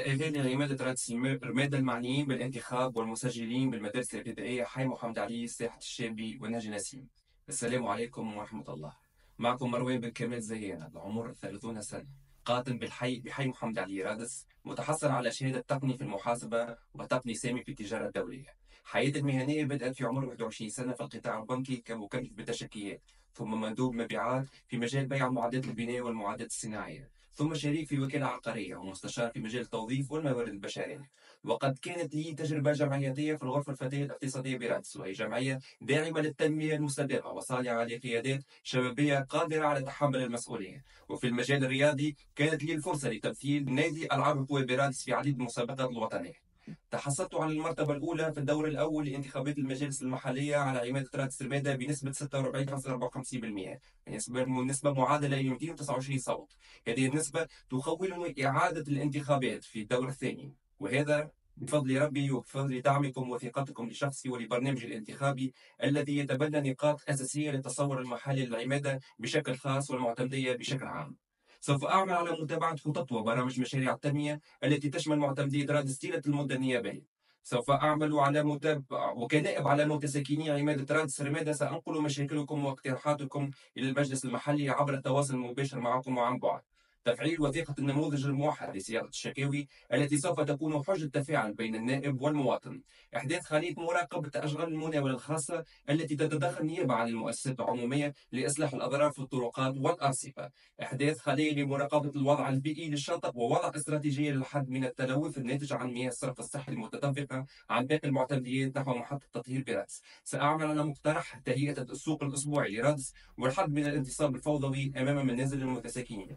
أهالي عمادة رادس الرمادة المعنيين بالانتخاب والمسجلين بالمدارس الابتدائية حي محمد علي ساحة الشابي ونهج نسيم. السلام عليكم ورحمة الله. معكم مروان بن كمال زيان العمر 30 سنة. قاطن بالحي بحي محمد علي رادس متحصل على شهادة تقني في المحاسبة وتقني سامي في التجارة الدولية. حياتي المهنية بدأت في عمر 21 سنة في القطاع البنكي كمكلف بالتشكيات. ثم مندوب مبيعات في مجال بيع معدات البناء والمعدات الصناعية ثم شريك في وكالة عقارية ومستشار في مجال التوظيف والموارد البشرية. وقد كانت لي تجربة جمعياتية في الغرفة الفتاة الاقتصادية برادس وهي جمعية داعمة للتنمية المستدامة وصالحة لقيادات شبابية قادرة على تحمل المسؤولية. وفي المجال الرياضي كانت لي الفرصة لتمثيل نادي ألعاب القوى برادس في عديد المسابقات الوطنية. تحصلت على المرتبة الأولى في الدور الأول لانتخابات المجالس المحلية على عمادة رادس سرمادة بنسبة 46.54% نسبة نسبة معادلة ل 229 صوت. هذه النسبة تخولني إعادة الانتخابات في الدور الثاني. وهذا بفضل ربي وبفضل دعمكم وثقتكم لشخصي ولبرنامجي الانتخابي الذي يتبنى نقاط أساسية للتصور المحلي للعمادة بشكل خاص والمعتمدية بشكل عام. سوف أعمل على متابعة خطط وبرامج مشاريع التنمية التي تشمل معتمدي إدارة ستيلة المدة النيابية. سوف أعمل على متابعة وكنائب على متساكني عمادة رادس رمادة سأنقل مشاكلكم واقتراحاتكم إلى المجلس المحلي عبر التواصل المباشر معكم وعن بعد. تفعيل وثيقة النموذج الموحد لصياغة الشكاوي التي سوف تكون حجة تفاعل بين النائب والمواطن. إحداث خلية مراقبة أشغال المناولة الخاصة التي تتدخل نيابة عن المؤسسات العمومية لإصلاح الأضرار في الطرقات والأرصفة. إحداث خلية لمراقبة الوضع البيئي للشاطئ ووضع استراتيجية للحد من التلوث الناتج عن مياه الصرف الصحي المتدفقة عن باقي المعتمديات نحو محطة تطهير برادس سأعمل على مقترح تهيئة السوق الأسبوعي لرادس والحد من الانتصاب الفوضوي أمام منازل المتساكنين.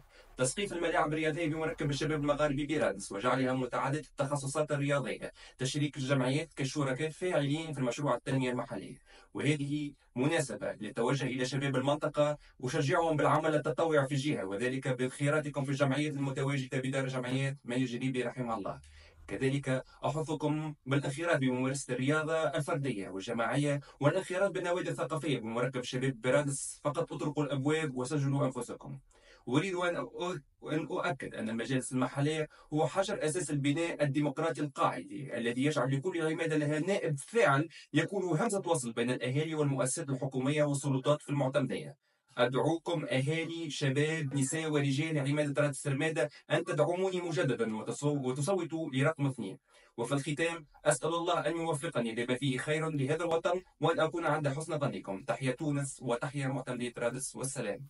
تسقيف الملاعب الرياضية بمركب الشباب المغاربي برادس وجعلها متعددة التخصصات الرياضية. تشريك الجمعيات كشركاء فاعلين في المشروع التنمية المحلية وهذه مناسبة للتوجه إلى شباب المنطقة وشجعهم بالعمل التطوعي في الجهة. وذلك بخيراتكم في الجمعيات المتواجدة بدار جمعيات ما يجري رحمه الله. كذلك أحثكم بالانخراط بممارسة الرياضة الفردية والجماعية والانخراط بالنوادي الثقافية بمركب شباب برادس فقط أطرقوا الأبواب وسجلوا أنفسكم. أريد أن أؤكد أن المجالس المحلية هو حجر أساس البناء الديمقراطي القاعدي الذي يجعل لكل عمادة لها نائب فاعل يكون همزة وصل بين الأهالي والمؤسسات الحكومية والسلطات في المعتمدية. أدعوكم أهالي شباب نساء ورجال عمادة رات السرمادة أن تدعموني مجددا وتصوتوا لرقم اثنين. وفي الختام أسأل الله أن يوفقني لما فيه خير لهذا الوطن وأن أكون عند حسن ظنكم. تحيا تونس وتحيا معتمدية رادس والسلام.